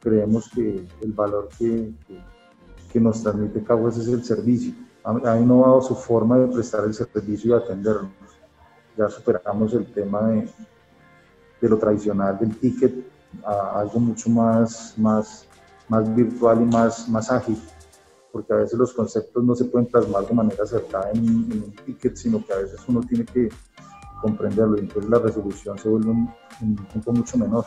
creemos que el valor que, que, nos transmite Caguas es el servicio. Ha, innovado su forma de prestar el servicio y atendernos. Ya superamos el tema de, de lo tradicional del ticket a algo mucho más, más, más virtual y más, más ágil, porque a veces los conceptos no se pueden plasmar de manera acertada en, un ticket, sino que a veces uno tiene que comprenderlo y entonces la resolución se vuelve un, un tiempo mucho menor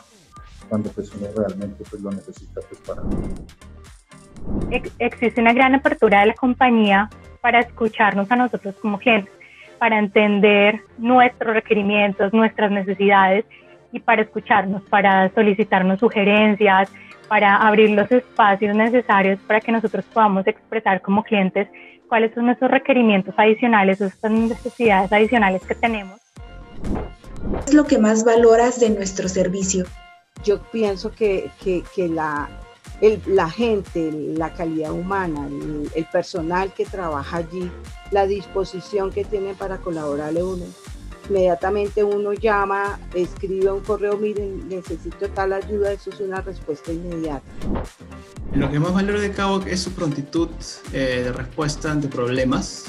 cuando pues uno realmente pues lo necesita pues para existe una gran apertura de la compañía para escucharnos a nosotros como clientes, para entender nuestros requerimientos, nuestras necesidades y para escucharnos, para solicitarnos sugerencias, para abrir los espacios necesarios para que nosotros podamos expresar como clientes cuáles son nuestros requerimientos adicionales, estas necesidades adicionales que tenemos. ¿Qué es lo que más valoras de nuestro servicio? Yo pienso que, la, la gente, la calidad humana, el, personal que trabaja allí, la disposición que tienen para colaborarle uno, inmediatamente uno llama, escribe un correo, miren, necesito tal ayuda, eso es una respuesta inmediata. Lo que más valoro de Cabo es su prontitud eh, de respuesta ante problemas.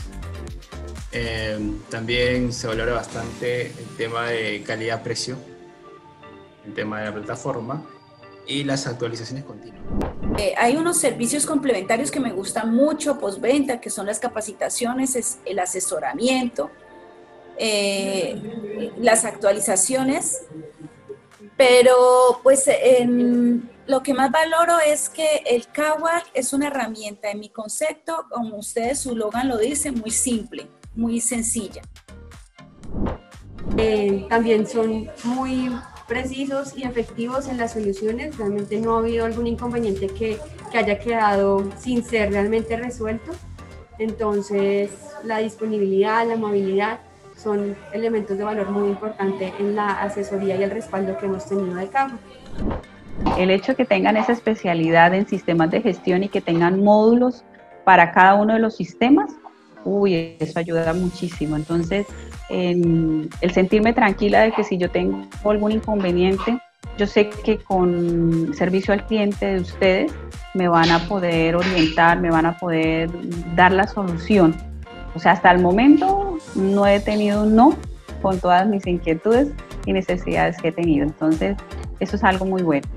Eh, también se valora bastante el tema de calidad-precio el tema de la plataforma y las actualizaciones continuas. Eh, hay unos servicios complementarios que me gustan mucho postventa, que son las capacitaciones, es el asesoramiento, eh, las actualizaciones, pero pues lo que más valoro es que el Kawak es una herramienta, en mi concepto, como ustedes su logan lo dice, muy simple, muy sencilla. Eh, también son muy precisos y efectivos en las soluciones. Realmente no ha habido algún inconveniente que, que haya quedado sin ser realmente resuelto. Entonces, la disponibilidad, la movilidad son elementos de valor muy importante en la asesoría y el respaldo que hemos tenido de cabo. El hecho de que tengan esa especialidad en sistemas de gestión y que tengan módulos para cada uno de los sistemas, uy, eso ayuda muchísimo. Entonces, el sentirme tranquila de que si yo tengo algún inconveniente, yo sé que con servicio al cliente de ustedes me van a poder orientar, me van a poder dar la solución. O sea, hasta el momento no he tenido un no con todas mis inquietudes y necesidades que he tenido. Entonces, eso es algo muy bueno.